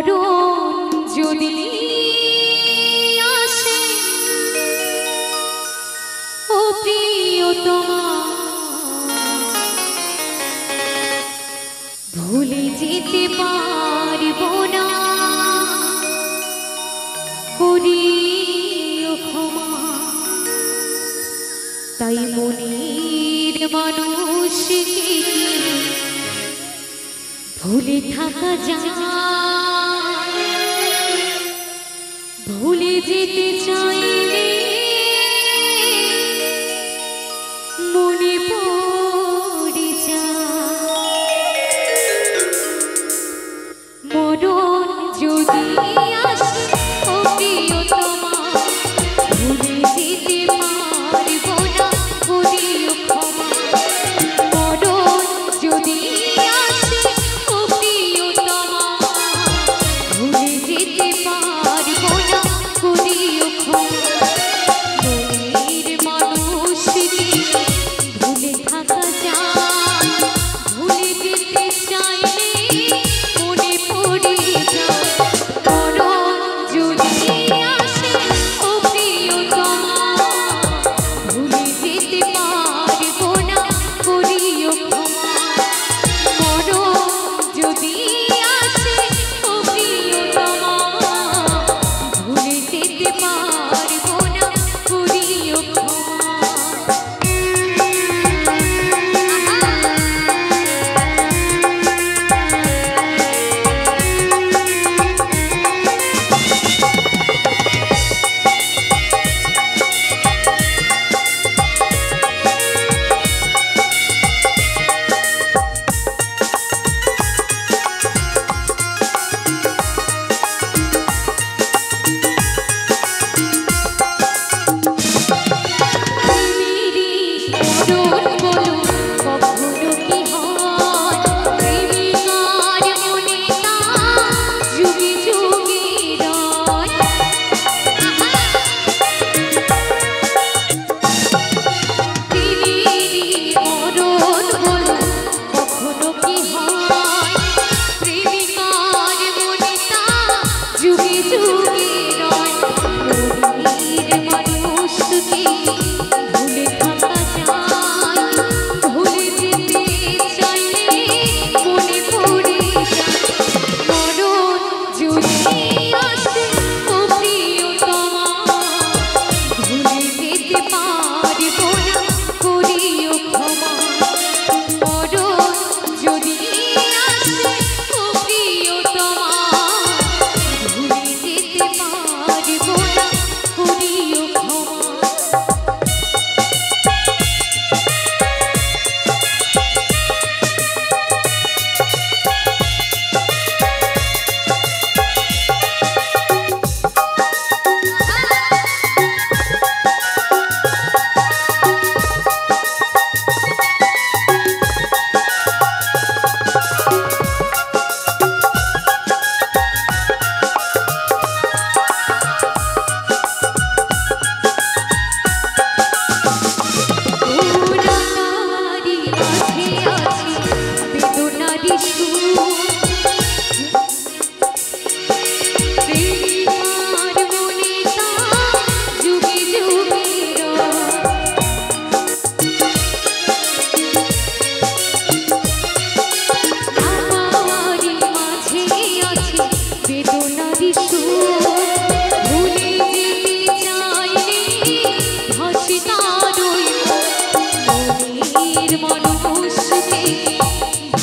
মরণ যদি আসে, ও প্রিয় তোমার ভুলে যেতে পারব না। করি ক্ষমা। তাই মনির মানুষকে ভুলে থাকা যায়। আশায়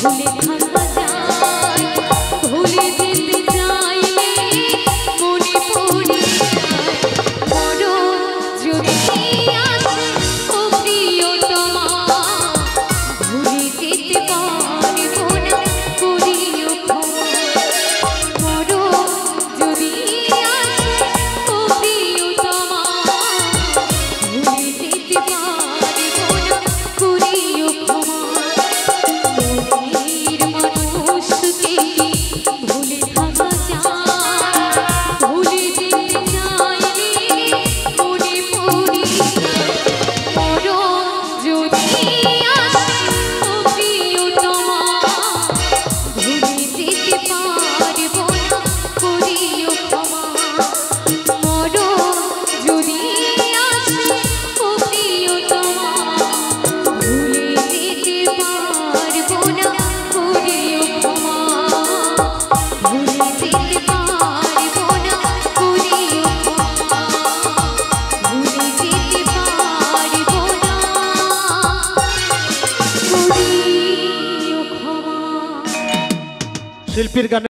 ফুলে শিল্পীর গানে